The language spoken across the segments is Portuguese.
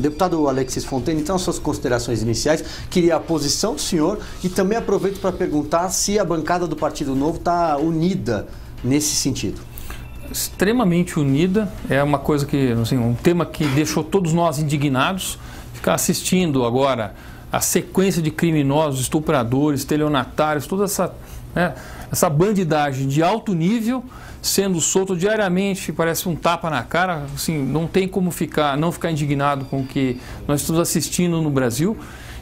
Deputado Alexis Fontaine, então, suas considerações iniciais. Queria a posição do senhor e também aproveito para perguntar se a bancada do Partido Novo está unida nesse sentido. Extremamente unida, é uma coisa que, assim, um tema que deixou todos nós indignados. Ficar assistindo agora a sequência de criminosos, estupradores, estelionatários, toda essa, né, essa bandidagem de alto nível sendo solto diariamente, parece um tapa na cara, assim, não tem como ficar, não ficar indignado com o que nós estamos assistindo no Brasil.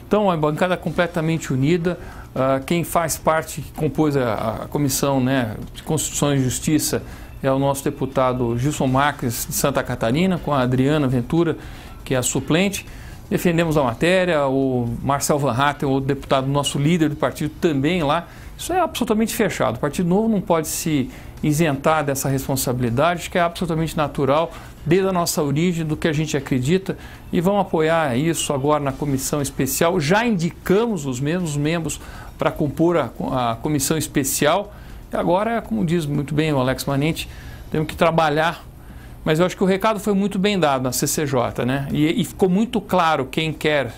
Então, a bancada é completamente unida, uh, quem faz parte, que compôs a, a comissão né, de Constituição e Justiça, é o nosso deputado Gilson Marques, de Santa Catarina, com a Adriana Ventura, que é a suplente. Defendemos a matéria, o Marcel Van Hatten, o deputado, nosso líder do partido, também lá. Isso é absolutamente fechado. O Partido Novo não pode se isentar dessa responsabilidade, que é absolutamente natural, desde a nossa origem, do que a gente acredita, e vamos apoiar isso agora na comissão especial. Já indicamos os mesmos membros para compor a, a comissão especial. E agora, como diz muito bem o Alex Manente, temos que trabalhar. Mas eu acho que o recado foi muito bem dado na CCJ, né? E, e ficou muito claro quem quer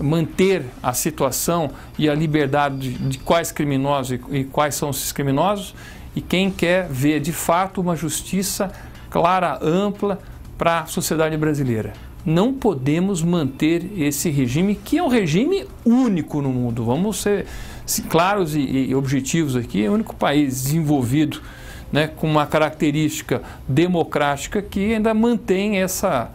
manter a situação e a liberdade de, de quais criminosos e, e quais são esses criminosos e quem quer ver de fato uma justiça clara, ampla para a sociedade brasileira. Não podemos manter esse regime, que é um regime único no mundo. Vamos ser claros e, e objetivos aqui. É o único país desenvolvido né, com uma característica democrática que ainda mantém essa,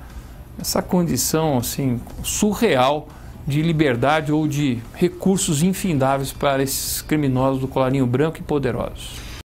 essa condição assim, surreal de liberdade ou de recursos infindáveis para esses criminosos do colarinho branco e poderosos.